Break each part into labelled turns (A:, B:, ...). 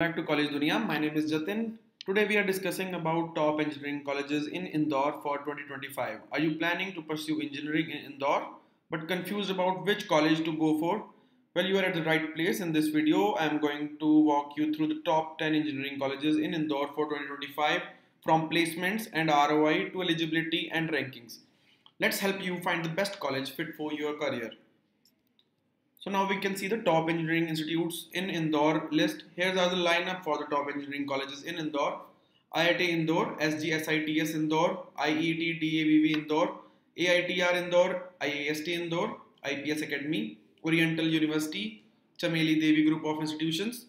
A: back to Collegedunia. My name is Jatin. Today we are discussing about top engineering colleges in Indore for 2025. Are you planning to pursue engineering in Indore but confused about which college to go for? Well, you are at the right place. In this video, I am going to walk you through the top 10 engineering colleges in Indore for 2025 from placements and ROI to eligibility and rankings. Let's help you find the best college fit for your career. So now we can see the top engineering institutes in Indore list. Here's are the lineup for the top engineering colleges in Indore. IIT Indore, SGSITS Indore, IET DAVV Indore, AITR Indore, IAST Indore, IPS Academy, Oriental University, Chameli Devi Group of Institutions,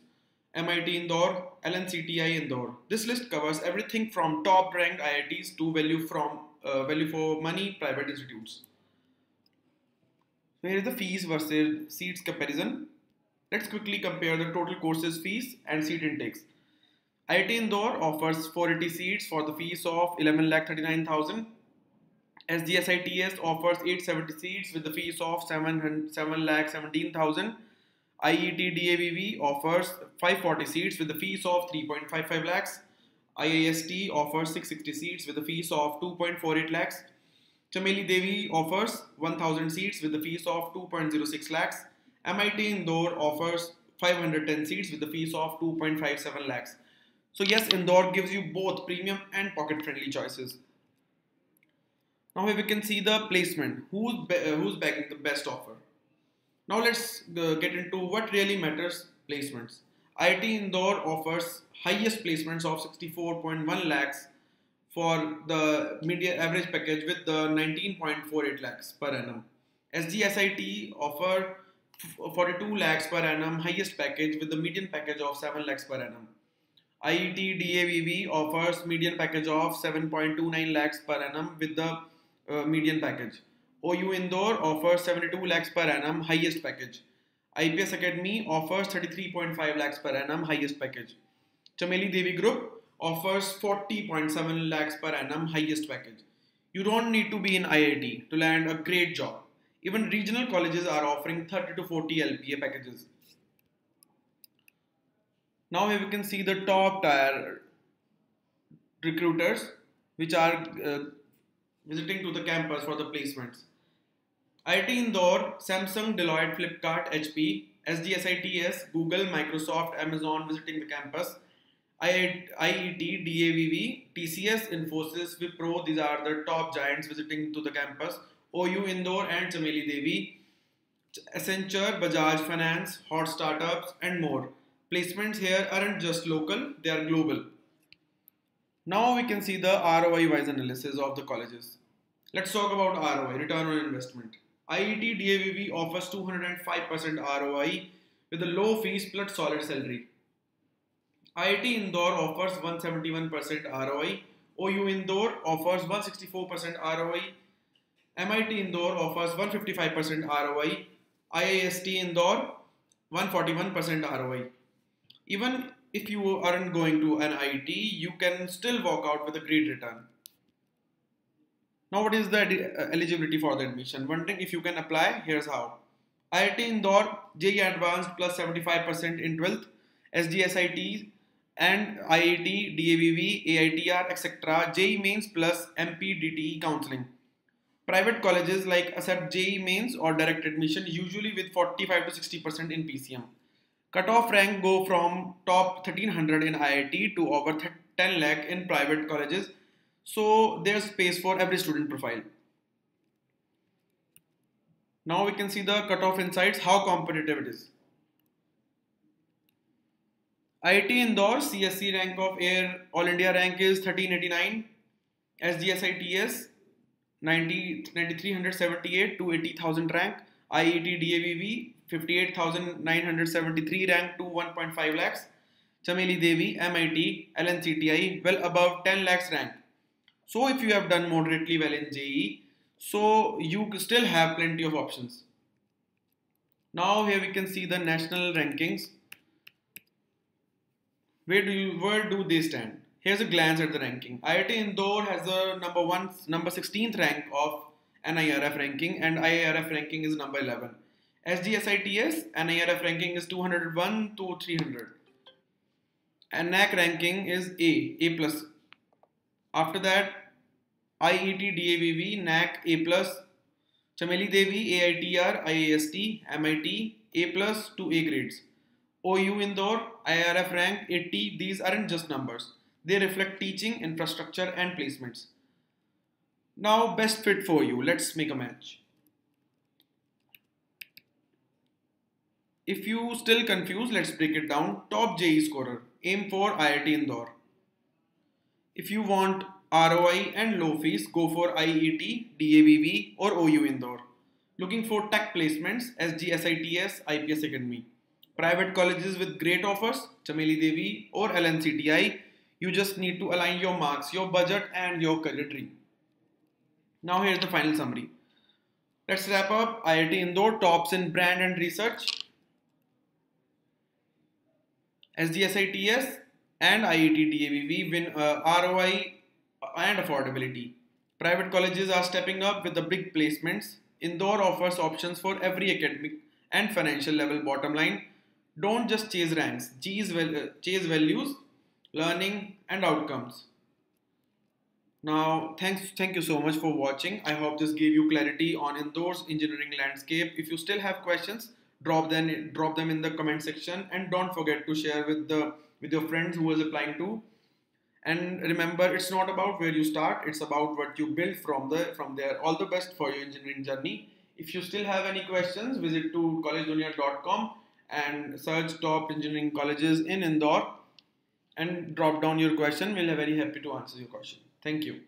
A: MIT Indore, LNCTI Indore. This list covers everything from top ranked IITs to value from uh, value for money private institutes. So here is the fees versus seats comparison. Let's quickly compare the total courses fees and seat intakes. IIT Indore offers 480 seats for the fees of 11,39,000. SGSITS offers 870 seats with the fees of 7,17,000. IET DAVV offers 540 seats with the fees of 3.55 lakhs. IAST offers 660 seats with the fees of 2.48 lakhs. Chameli Devi offers 1000 seats with the fees of 2.06 lakhs. MIT Indore offers 510 seats with the fees of 2.57 lakhs. So yes, Indore gives you both premium and pocket-friendly choices. Now here we can see the placement. Who's uh, who's bagging the best offer? Now let's uh, get into what really matters placements. IIT Indore offers highest placements of 64.1 lakhs for the median average package with the 19.48 lakhs per annum. SGSIT offer 42 lakhs per annum highest package with the median package of 7 lakhs per annum. IET DAVV offers median package of 7.29 lakhs per annum with the uh, median package. OU Indore offers 72 lakhs per annum highest package. IPS Academy offers 33.5 lakhs per annum highest package. Chameli Devi Group offers 40.7 lakhs per annum highest package. You don't need to be in IIT to land a great job. Even regional colleges are offering 30 to 40 LPA packages. Now here we can see the top tier recruiters which are uh, visiting to the campus for the placements. IIT Indore, Samsung, Deloitte, Flipkart, HP, SGSITS, Google, Microsoft, Amazon visiting the campus. IET, DAVV, TCS, Infosys, Wipro, these are the top giants visiting to the campus. OU Indore and Chameli Devi, Accenture, Bajaj Finance, Hot Startups, and more. Placements here aren't just local, they are global. Now we can see the ROI wise analysis of the colleges. Let's talk about ROI, return on investment. IET DAVV offers 205% ROI with a low fees plus solid salary. IIT Indore offers 171% ROI. OU Indore offers 164% ROI. MIT Indore offers 155% ROI. IIST Indore 141% ROI. Even if you aren't going to an IIT, you can still walk out with a great return. Now, what is the uh, eligibility for the admission? Wondering if you can apply? Here's how. IIT Indore, JEE Advanced plus 75% in 12th, SGSIT and IET, DAVV, AITR, etc. JEE Mains plus MPDTE counseling. Private colleges like accept JEE Mains or direct admission usually with 45 to 60% in PCM. Cutoff rank go from top 1300 in IIT to over 10 lakh in private colleges. So there's space for every student profile. Now we can see the cutoff insights, how competitive it is. IIT Indore CSE rank of Air All India rank is 1389. SGSITS 90, 9378 to 80,000 rank. IET DAVV 58,973 rank to 1.5 lakhs. Chameli Devi MIT LNCTI well above 10 lakhs rank. So if you have done moderately well in JEE so you still have plenty of options. Now here we can see the national rankings where do you where do they stand? Here's a glance at the ranking. IIT Indore has the number one, number 16th rank of NIRF ranking, and IIRF ranking is number 11. SGSITS NIRF ranking is 201 to 300. and NAAC ranking is A, A plus. After that, IET DAVV, NAAC A plus, Chameli Devi, AITR, IAST, MIT, A plus to A grades. OU Indore, IRF rank 80, these aren't just numbers. They reflect teaching, infrastructure and placements. Now best fit for you, let's make a match. If you still confused, let's break it down. Top JEE scorer, aim for IIT Indore. If you want ROI and low fees, go for IET, DAVV or OU Indore. Looking for tech placements, SGSITS, IPS Academy. Private colleges with great offers, Chameli Devi or LNCTI. You just need to align your marks, your budget and your career dream. Now here's the final summary. Let's wrap up. IIT Indore tops in brand and research. SGSITS and IET DAVV win uh, ROI and affordability. Private colleges are stepping up with the big placements. Indore offers options for every academic and financial level bottom line. Don't just chase ranks, chase, uh, chase values, learning and outcomes. Now, thanks, thank you so much for watching. I hope this gave you clarity on Indore's engineering landscape. If you still have questions, drop them drop them in the comment section. And don't forget to share with the with your friends who is applying to. And remember it's not about where you start. It's about what you build from the from there. All the best for your engineering journey. If you still have any questions visit to collegedunia.com and search top engineering colleges in indore and drop down your question. We'll be very happy to answer your question. Thank you